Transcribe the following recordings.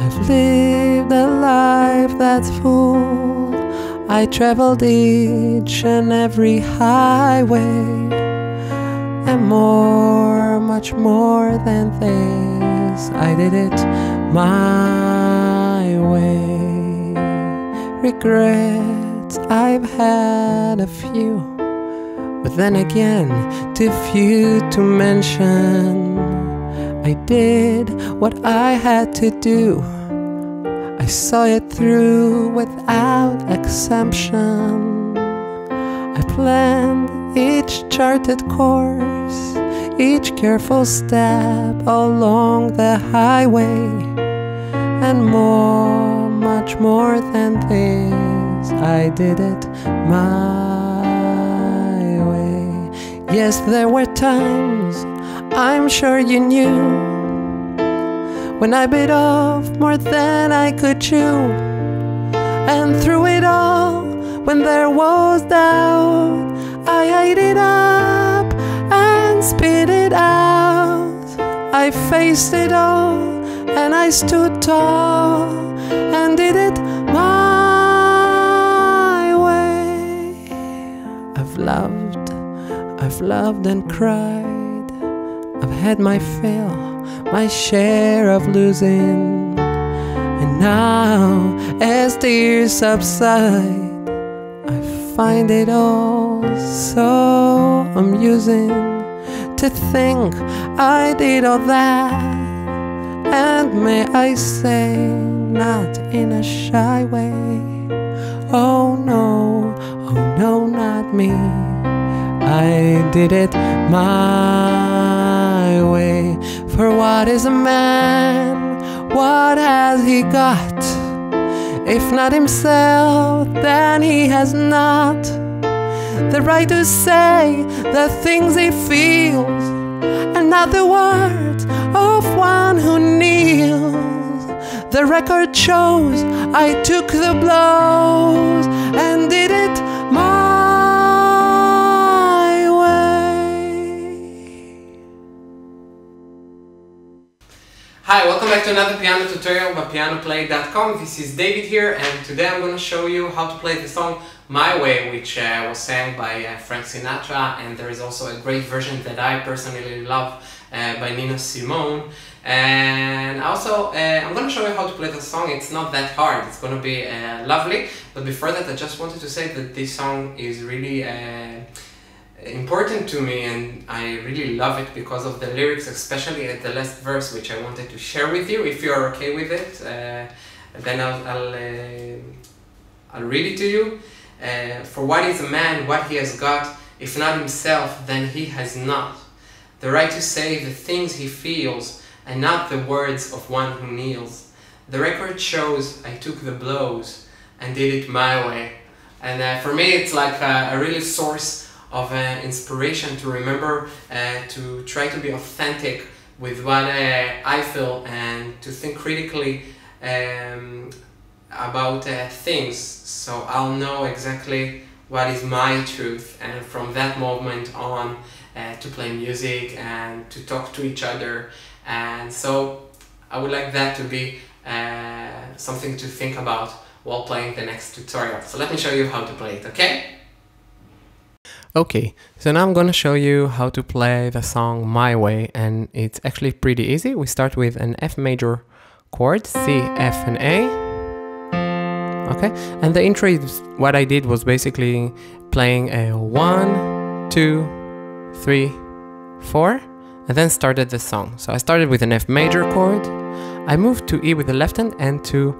I've lived a life that's full. I traveled each and every highway and more, much more than this. I did it my way. Regrets, I've had a few, but then again, too few to mention. I did what I had to do. I saw it through without exemption. I planned each charted course, each careful step along the highway, and more, much more than this, I did it my way. Yes, there were times I'm sure you knew when I bit off more than I could chew, and through it all, when there was doubt. I ate it up and spit it out. I faced it all and I stood tall and did it my way. I've loved, I've loved and cried. I've had my fill, my share of losing. And now, as tears subside, I find it all so amusing to think I did all that. And may I say, not in a shy way. Oh no, oh no, not me. I did it my For what is a man? What has he got? If not himself, then he has not the right to say the things he feels and not the words of one who kneels. The record shows I took the blows and did it Hi, welcome back to another piano tutorial by pianoplay.com. This is David here and today I'm going to show you how to play the song My Way which uh, was sang by uh, Frank Sinatra and there is also a great version that I personally love uh, by Nina Simone and also uh, I'm going to show you how to play the song. It's not that hard, it's going to be uh, lovely but before that I just wanted to say that this song is really uh, important to me and I really love it because of the lyrics, especially at the last verse, which I wanted to share with you. If you're okay with it, uh, then I'll I'll, uh, I'll read it to you. Uh, For what is a man, what he has got, if not himself, then he has not. The right to say the things he feels, and not the words of one who kneels. The record shows I took the blows and did it my way. And uh, for me, it's like a, a really source of uh, inspiration to remember uh, to try to be authentic with what uh, I feel and to think critically um, about uh, things. So I'll know exactly what is my truth and from that moment on uh, to play music and to talk to each other. And so I would like that to be uh, something to think about while playing the next tutorial. So let me show you how to play it okay Okay, so now I'm gonna show you how to play the song My Way and it's actually pretty easy. We start with an F major chord, C, F and A. Okay, and the intro is what I did was basically playing a one, two, three, four, and then started the song. So I started with an F major chord, I moved to E with the left hand and to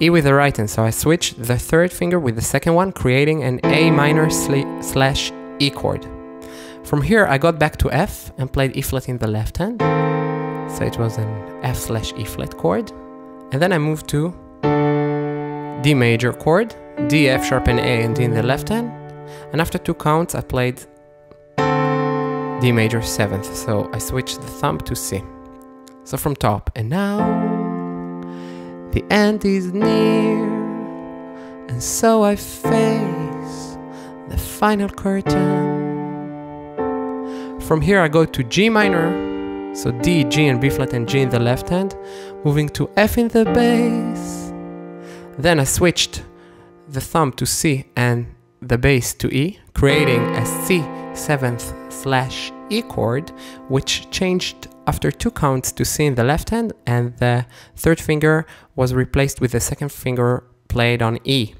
E with the right hand. So I switched the third finger with the second one, creating an A minor slash E chord. From here, I got back to F and played E flat in the left hand. So it was an F slash E flat chord. And then I moved to D major chord, D, F sharp, and A, and D in the left hand. And after two counts, I played D major seventh. So I switched the thumb to C. So from top, and now the end is near, and so I face the final curtain. From here, I go to G minor, so D, G, and B flat, and G in the left hand, moving to F in the bass. Then I switched the thumb to C and the bass to E, creating a C seventh slash E chord, which changed after two counts to C in the left hand, and the third finger was replaced with the second finger played on E.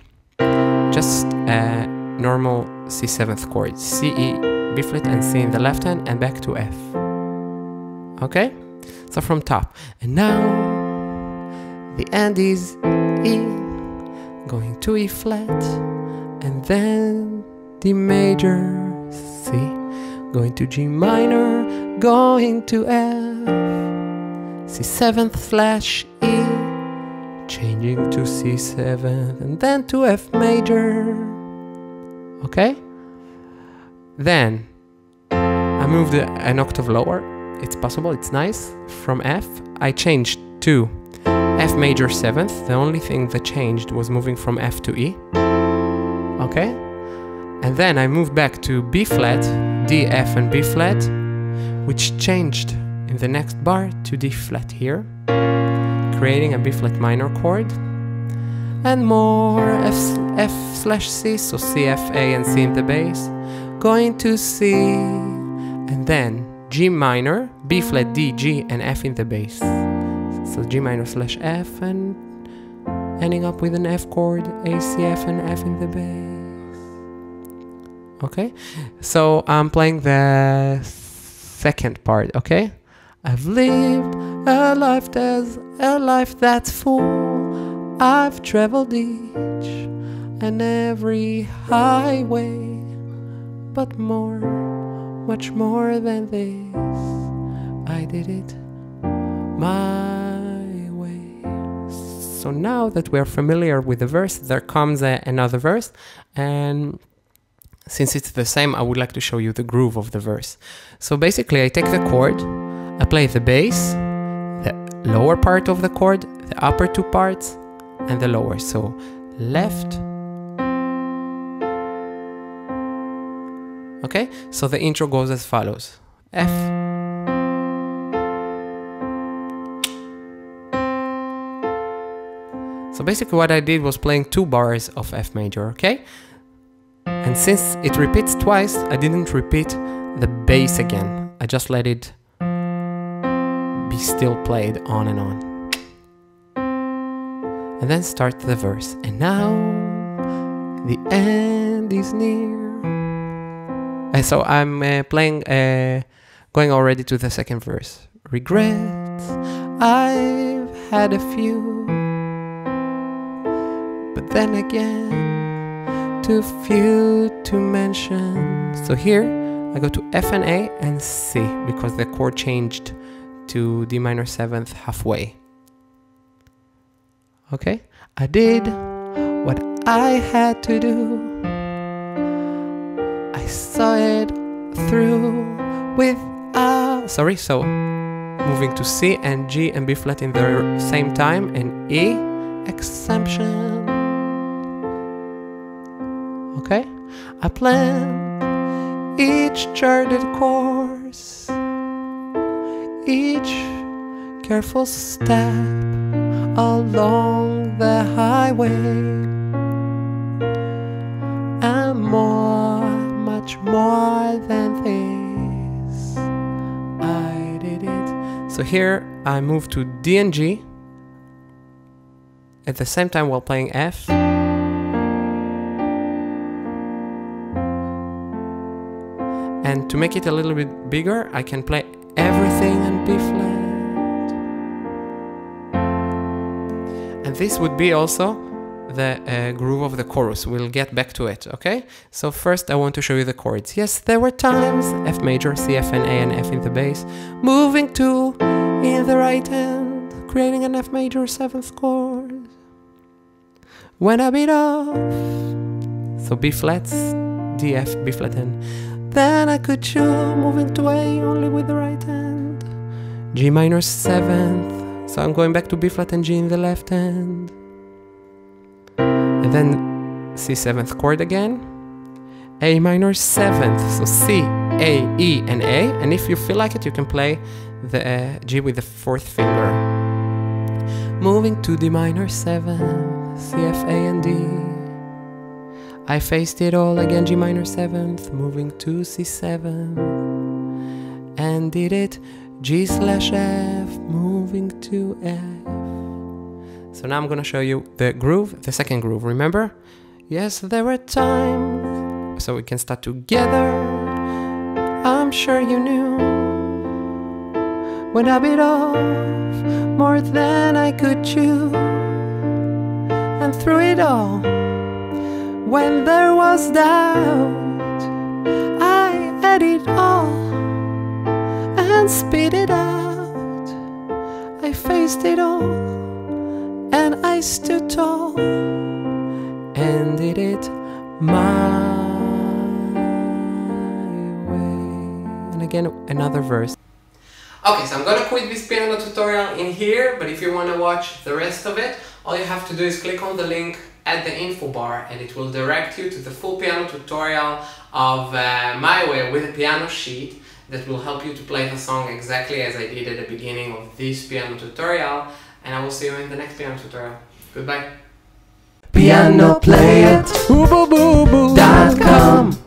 Just a normal C seventh chord, C, E, B flat, and C in the left hand, and back to F. Okay? So from top. And now the end is E, going to E flat, and then D major, C, going to G minor, going to F, C seventh slash E, changing to C seventh, and then to F major. Okay? Then I moved an octave lower. It's possible, it's nice. From F, I changed to F major 7th. The only thing that changed was moving from F to E. Okay? And then I moved back to B flat, D, F, and B flat, which changed in the next bar to D flat here, creating a B flat minor chord. And more F, F slash C, so C, F, A, and C in the bass, going to C, and then G minor, B flat, D, G, and F in the bass. So G minor slash F and ending up with an F chord, A, C, F, and F in the bass. Okay, so I'm playing the second part. Okay, I've lived a life that's a life that's full. I've traveled each and every highway, but more, much more than this. I did it my way. So now that we're familiar with the verse, there comes a, another verse, and since it's the same, I would like to show you the groove of the verse. So basically, I take the chord, I play the bass, the lower part of the chord, the upper two parts, and the lower. So left. Okay, so the intro goes as follows F. So basically what I did was playing two bars of F major, okay? And since it repeats twice, I didn't repeat the bass again. I just let it be still played on and on. And then start the verse. And now the end is near. And so I'm uh, playing, uh, going already to the second verse. Regrets, I've had a few. But then again, too few to mention. So here I go to F and A and C because the chord changed to D minor 7th halfway. Okay, I did what I had to do. I saw it through without. Sorry, so moving to C and G and B flat in the same time and E exemption. Okay, I plan each charted course, each careful step along the highway and more, much more than this. I did it. So here I move to D and G at the same time while playing F. to make it a little bit bigger, I can play everything in B flat. And this would be also the uh, groove of the chorus. We'll get back to it, okay? So first I want to show you the chords. Yes, there were times F major, C, F, and A, and F in the bass, moving to in the right hand, creating an F major seventh chord. When I beat off, so B flats, D F, B flat N. Then I could choose moving to A only with the right hand. G minor seventh, so I'm going back to B flat and G in the left hand. And then C seventh chord again. A minor seventh, so C, A, E, and A. And if you feel like it, you can play the uh, G with the fourth finger. Moving to D minor seventh, C, F, A, and D. I faced it all again, G minor seventh, moving to C7, and did it G slash F, moving to F. So now I'm gonna show you the groove, the second groove, remember? Yes, there were times, so we can start together. I'm sure you knew when I bit off more than I could chew, and through it all. When there was doubt, I had it all and spit it out. I faced it all and I stood tall and did it my way. And again, another verse. Okay, so I'm gonna quit this piano tutorial in here, but if you wanna watch the rest of it, all you have to do is click on the link at the info bar and it will direct you to the full piano tutorial of uh, My Way with a piano sheet that will help you to play the song exactly as I did at the beginning of this piano tutorial and I will see you in the next piano tutorial. Goodbye. Piano Play It. Boo boo boo boo. Dot com.